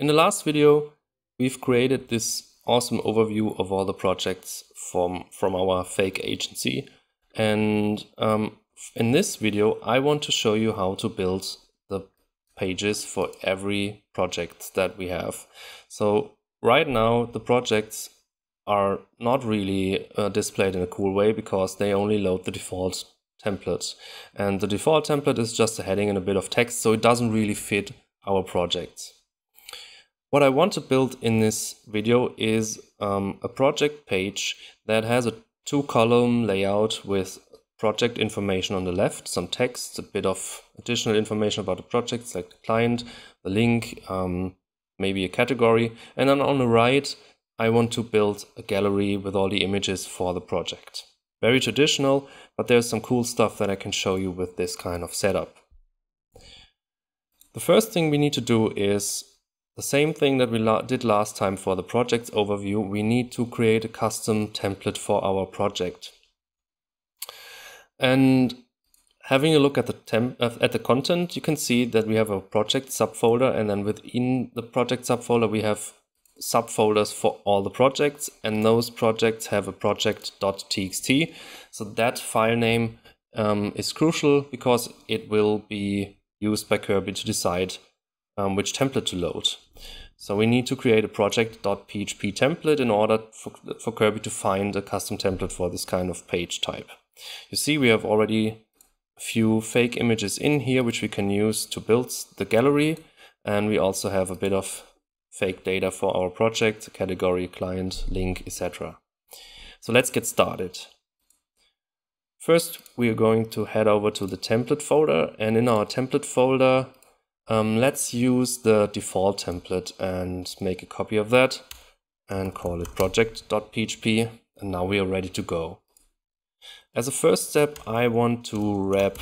In the last video, we've created this awesome overview of all the projects from, from our fake agency. And um, in this video, I want to show you how to build the pages for every project that we have. So right now, the projects are not really uh, displayed in a cool way because they only load the default template. And the default template is just a heading and a bit of text, so it doesn't really fit our projects. What I want to build in this video is um, a project page that has a two column layout with project information on the left, some text, a bit of additional information about the projects like the client, the link, um, maybe a category. And then on the right, I want to build a gallery with all the images for the project. Very traditional, but there's some cool stuff that I can show you with this kind of setup. The first thing we need to do is the same thing that we la did last time for the projects overview. We need to create a custom template for our project. And having a look at the temp at the content, you can see that we have a project subfolder, and then within the project subfolder, we have subfolders for all the projects and those projects have a project.txt. So that file name um, is crucial because it will be used by Kirby to decide um, which template to load. So we need to create a project.php template in order for, for Kirby to find a custom template for this kind of page type. You see we have already a few fake images in here which we can use to build the gallery and we also have a bit of fake data for our project, category, client, link, etc. So let's get started. First, we are going to head over to the template folder and in our template folder, um, let's use the default template and make a copy of that and call it project.php and now we are ready to go. As a first step, I want to wrap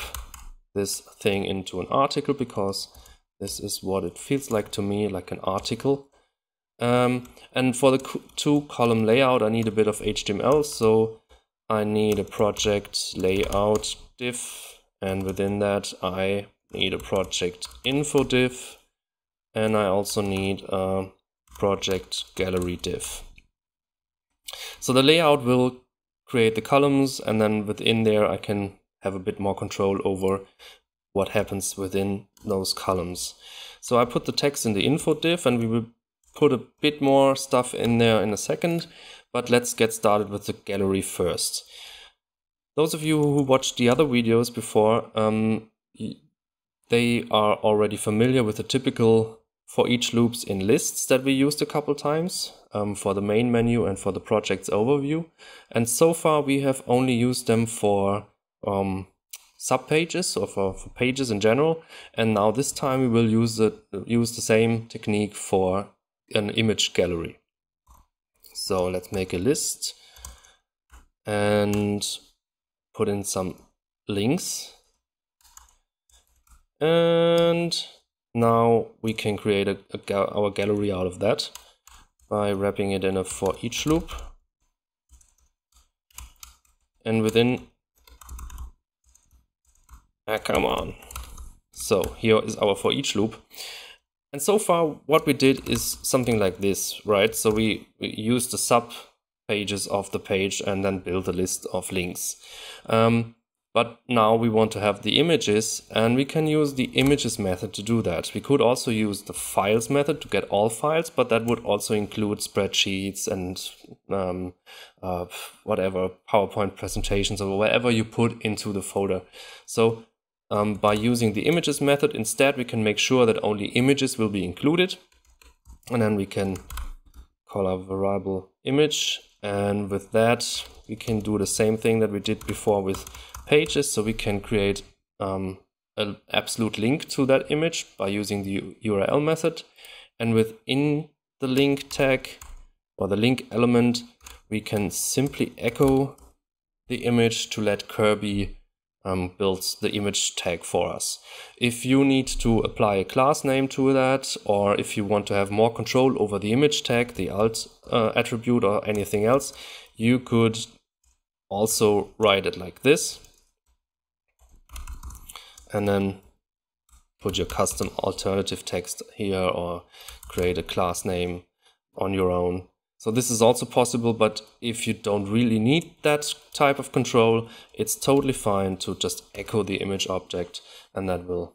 this thing into an article because this is what it feels like to me, like an article. Um, and for the two column layout, I need a bit of HTML. So I need a project layout div. And within that, I need a project info div. And I also need a project gallery div. So the layout will create the columns and then within there I can have a bit more control over what happens within those columns. So I put the text in the info div and we will put a bit more stuff in there in a second, but let's get started with the gallery first. Those of you who watched the other videos before, um, they are already familiar with the typical for each loops in lists that we used a couple times um, for the main menu and for the project's overview. And so far we have only used them for um, subpages or for, for pages in general. And now this time we will use the, use the same technique for an image gallery. So let's make a list and put in some links. And now we can create a, a, our gallery out of that by wrapping it in a for each loop. And within Ah, come on. So here is our for each loop. And so far what we did is something like this, right? So we, we used the sub pages of the page and then build a list of links. Um, but now we want to have the images and we can use the images method to do that. We could also use the files method to get all files, but that would also include spreadsheets and um, uh, whatever PowerPoint presentations or whatever you put into the folder. So um, by using the images method, instead we can make sure that only images will be included. And then we can call our variable image. And with that, we can do the same thing that we did before with pages. So we can create um, an absolute link to that image by using the URL method. And within the link tag or the link element, we can simply echo the image to let Kirby um, builds the image tag for us. If you need to apply a class name to that, or if you want to have more control over the image tag, the alt uh, attribute or anything else, you could also write it like this. And then put your custom alternative text here or create a class name on your own. So this is also possible, but if you don't really need that type of control, it's totally fine to just echo the image object and that will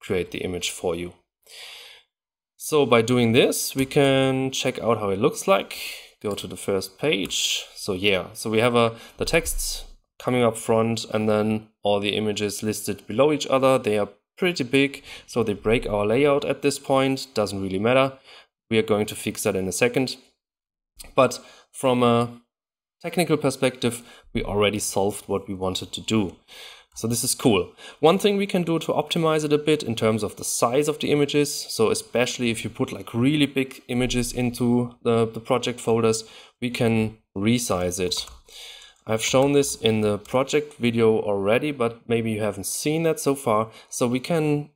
create the image for you. So by doing this, we can check out how it looks like. Go to the first page. So yeah, so we have a the text coming up front and then all the images listed below each other. They are pretty big, so they break our layout at this point. Doesn't really matter. We are going to fix that in a second. But from a technical perspective, we already solved what we wanted to do. So this is cool. One thing we can do to optimize it a bit in terms of the size of the images. So especially if you put like really big images into the, the project folders, we can resize it. I've shown this in the project video already, but maybe you haven't seen that so far. So we can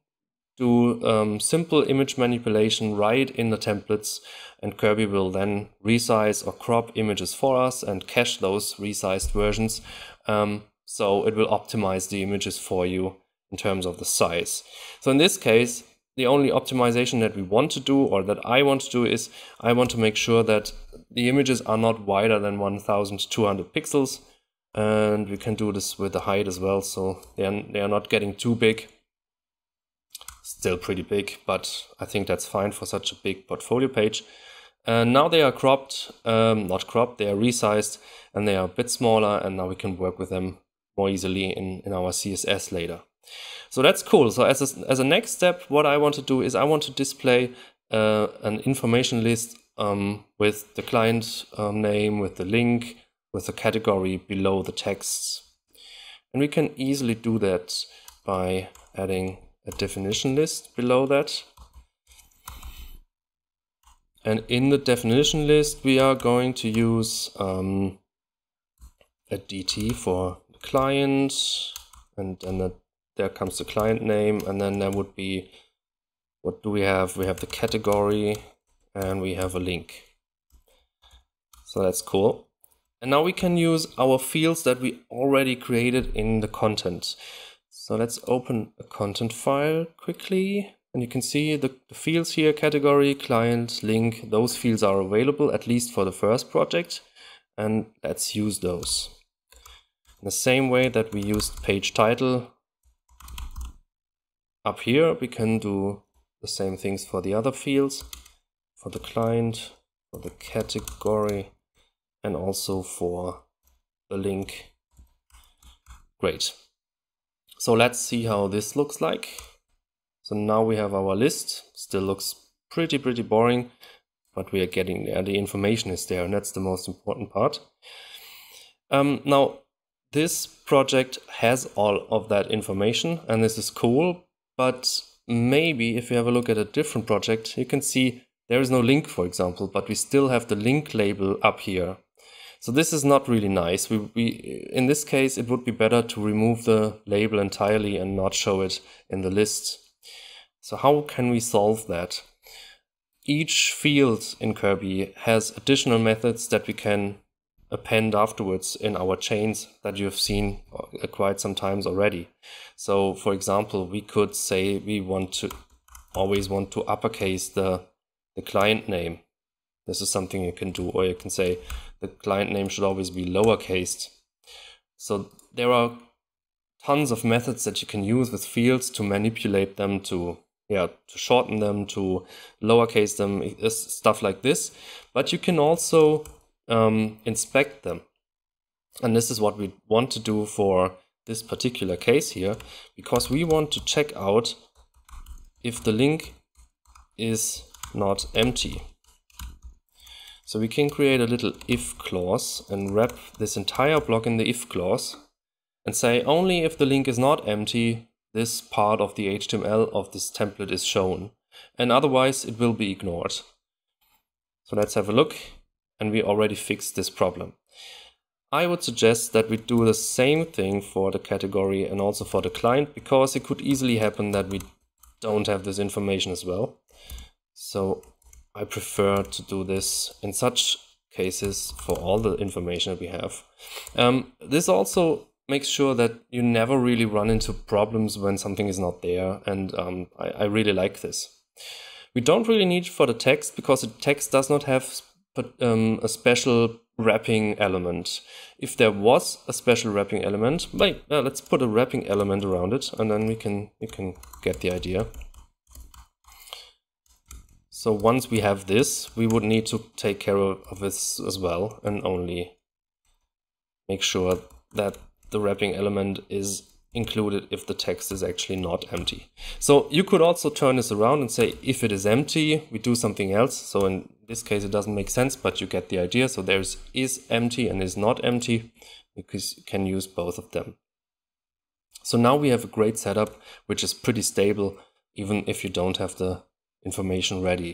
do um, simple image manipulation right in the templates and Kirby will then resize or crop images for us and cache those resized versions. Um, so it will optimize the images for you in terms of the size. So in this case, the only optimization that we want to do or that I want to do is I want to make sure that the images are not wider than 1200 pixels and we can do this with the height as well so they are, they are not getting too big still pretty big but I think that's fine for such a big portfolio page and now they are cropped um, not cropped they are resized and they are a bit smaller and now we can work with them more easily in, in our CSS later. So that's cool. So as a, as a next step, what I want to do is I want to display uh, an information list um, with the client um, name, with the link, with the category below the texts. And we can easily do that by adding a definition list below that. And in the definition list, we are going to use um, a DT for client and then there comes the client name and then there would be what do we have? We have the category and we have a link. So that's cool. And now we can use our fields that we already created in the content so let's open a content file quickly and you can see the, fields here category client link those fields are available at least for the first project and let's use those in the same way that we used page title up here, we can do the same things for the other fields, for the client, for the category, and also for the link. Great. So let's see how this looks like. So now we have our list, still looks pretty, pretty boring, but we are getting there. The information is there, and that's the most important part. Um, now, this project has all of that information and this is cool, but maybe if you have a look at a different project, you can see there is no link, for example, but we still have the link label up here. So this is not really nice. We, we, in this case, it would be better to remove the label entirely and not show it in the list. So how can we solve that? Each field in Kirby has additional methods that we can append afterwards in our chains that you've seen uh, quite some times already. So for example, we could say we want to always want to uppercase the, the client name. This is something you can do, or you can say the client name should always be lowercased. So there are tons of methods that you can use with fields to manipulate them to yeah to shorten them to lowercase them stuff like this but you can also um, inspect them. And this is what we want to do for this particular case here, because we want to check out if the link is not empty. So we can create a little if clause and wrap this entire block in the if clause and say only if the link is not empty, this part of the HTML of this template is shown. And otherwise it will be ignored. So let's have a look and we already fixed this problem. I would suggest that we do the same thing for the category and also for the client because it could easily happen that we don't have this information as well. So I prefer to do this in such cases for all the information that we have. Um, this also makes sure that you never really run into problems when something is not there. And um, I, I, really like this. We don't really need for the text because the text does not have um, a special wrapping element. If there was a special wrapping element, wait, uh, let's put a wrapping element around it and then we can, you can get the idea. So once we have this, we would need to take care of this as well and only make sure that the wrapping element is included if the text is actually not empty. So you could also turn this around and say if it is empty, we do something else. So in this case, it doesn't make sense, but you get the idea. So there's is empty and is not empty because you can use both of them. So now we have a great setup, which is pretty stable, even if you don't have the information ready.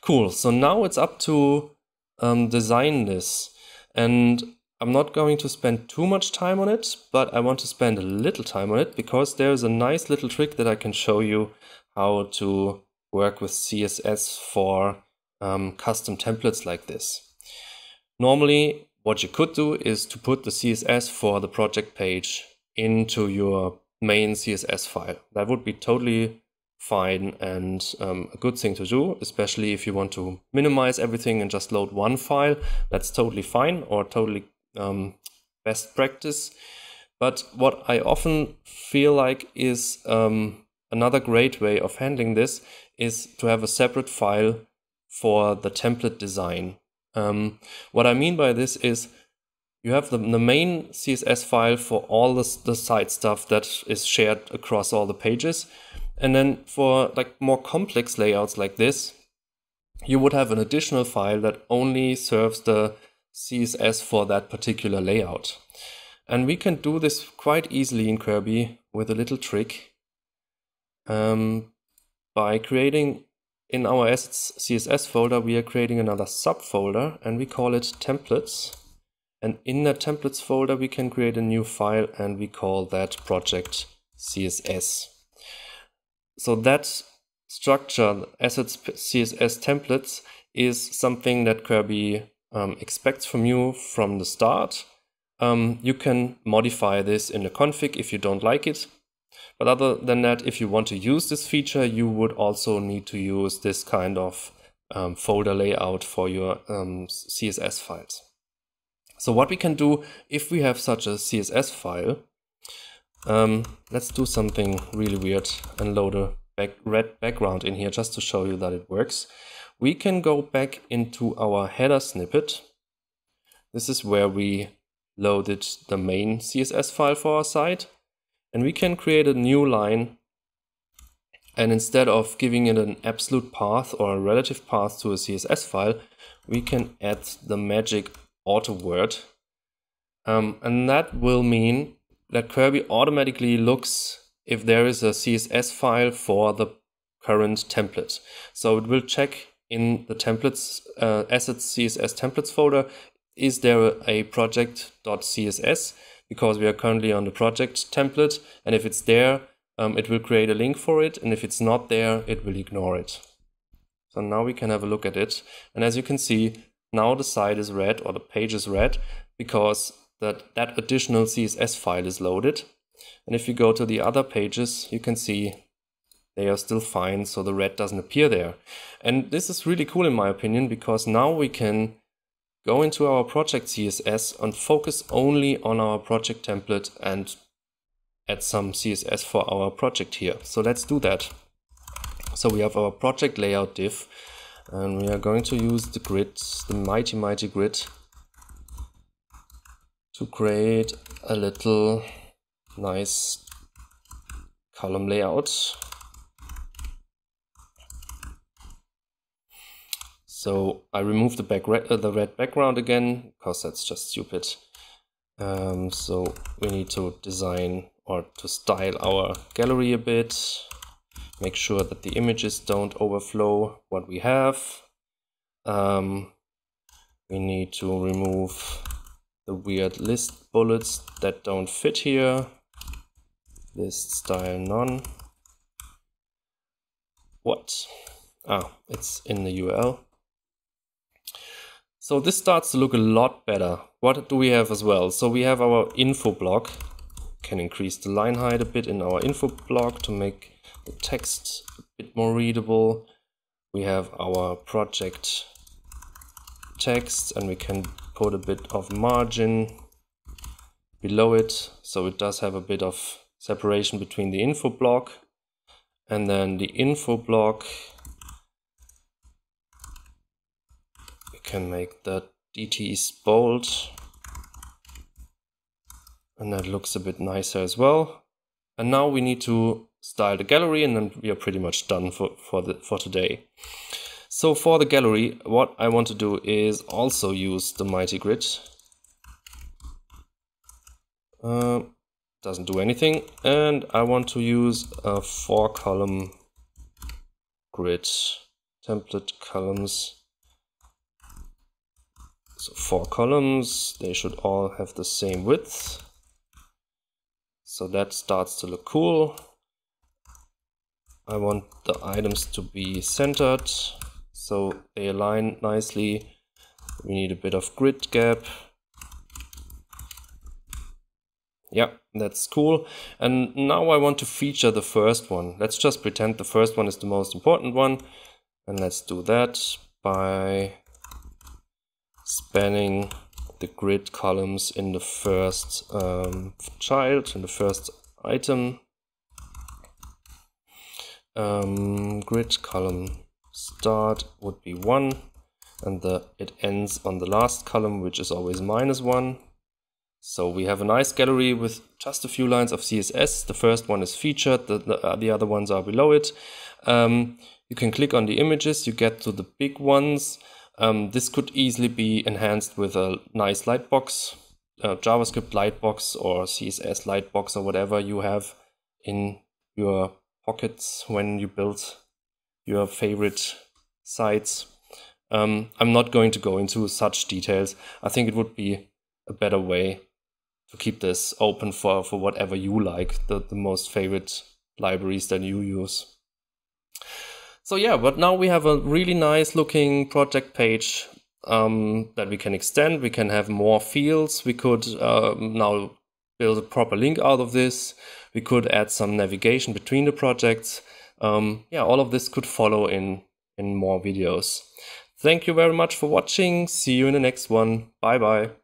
Cool. So now it's up to um, design this. And I'm not going to spend too much time on it, but I want to spend a little time on it because there's a nice little trick that I can show you how to work with CSS for um, custom templates like this. Normally, what you could do is to put the CSS for the project page into your main CSS file. That would be totally fine and um, a good thing to do, especially if you want to minimize everything and just load one file. That's totally fine or totally um, best practice. But what I often feel like is um, another great way of handling this is to have a separate file for the template design. Um, what I mean by this is you have the, the main CSS file for all the, the site stuff that is shared across all the pages. And then for like more complex layouts like this, you would have an additional file that only serves the CSS for that particular layout. And we can do this quite easily in Kirby with a little trick um, by creating in our assets CSS folder, we are creating another subfolder and we call it templates. And in that templates folder, we can create a new file and we call that project CSS. So that structure, assets CSS templates, is something that Kirby um, expects from you from the start. Um, you can modify this in the config if you don't like it. But other than that, if you want to use this feature, you would also need to use this kind of um, folder layout for your um, CSS files. So what we can do if we have such a CSS file, um, let's do something really weird and load a back red background in here just to show you that it works we can go back into our header snippet. This is where we loaded the main CSS file for our site. And we can create a new line. And instead of giving it an absolute path or a relative path to a CSS file, we can add the magic auto word. Um, and that will mean that Kirby automatically looks if there is a CSS file for the current template. So it will check in the templates uh, assets CSS templates folder, is there a project.css? Because we are currently on the project template. And if it's there, um, it will create a link for it. And if it's not there, it will ignore it. So now we can have a look at it. And as you can see, now the site is red or the page is red because that, that additional CSS file is loaded. And if you go to the other pages, you can see they are still fine, so the red doesn't appear there. And this is really cool in my opinion, because now we can go into our project CSS and focus only on our project template and add some CSS for our project here. So let's do that. So we have our project layout div, and we are going to use the grid, the mighty, mighty grid, to create a little nice column layout So I remove the, back red, uh, the red background again, because that's just stupid. Um, so we need to design or to style our gallery a bit. Make sure that the images don't overflow what we have. Um, we need to remove the weird list bullets that don't fit here. List style none. What? Ah, it's in the URL. So this starts to look a lot better. What do we have as well? So we have our info block can increase the line height a bit in our info block to make the text a bit more readable. We have our project text and we can put a bit of margin below it so it does have a bit of separation between the info block and then the info block. We can make that DTs bold and that looks a bit nicer as well. And now we need to style the gallery and then we are pretty much done for for the for today so for the gallery what I want to do is also use the mighty grid. Uh, doesn't do anything. And I want to use a four column grid. Template columns. So four columns. They should all have the same width. So that starts to look cool. I want the items to be centered so they align nicely we need a bit of grid gap yeah, that's cool. And now I want to feature the first one. Let's just pretend the first one is the most important one. And let's do that by spanning the grid columns in the first um, child, in the first item. Um, grid column start would be 1 and the it ends on the last column which is always minus 1 so we have a nice gallery with just a few lines of CSS. The first one is featured, the, the, uh, the other ones are below it. Um, you can click on the images, you get to the big ones. Um, this could easily be enhanced with a nice lightbox, uh, JavaScript lightbox or CSS lightbox or whatever you have in your pockets when you build your favorite sites. Um, I'm not going to go into such details. I think it would be a better way to keep this open for, for whatever you like, the, the most favorite libraries that you use. So yeah, but now we have a really nice looking project page um, that we can extend. We can have more fields. We could um, now build a proper link out of this. We could add some navigation between the projects. Um, yeah, all of this could follow in, in more videos. Thank you very much for watching. See you in the next one. Bye bye.